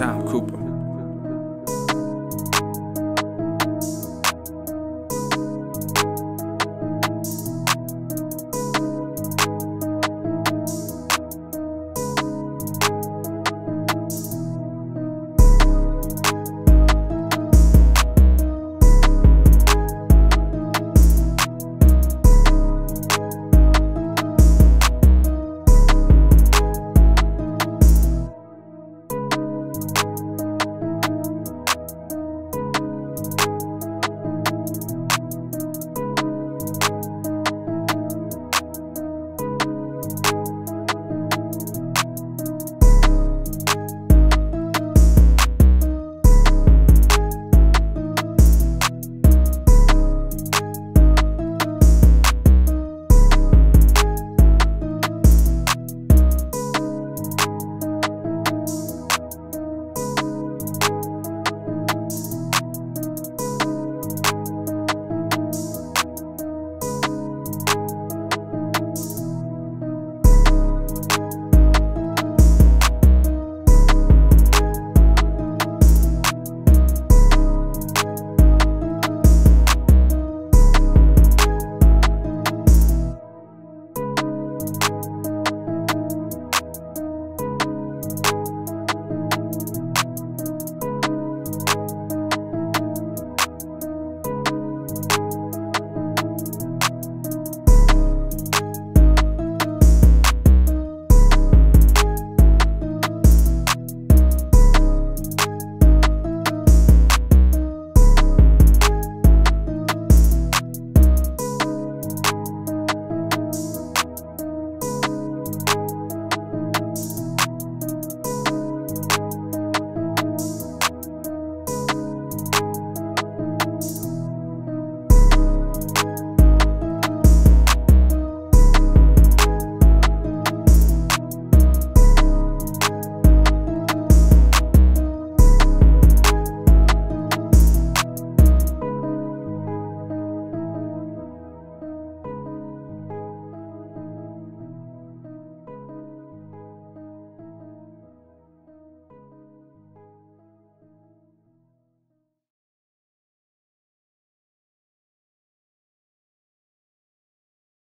Time, Cooper.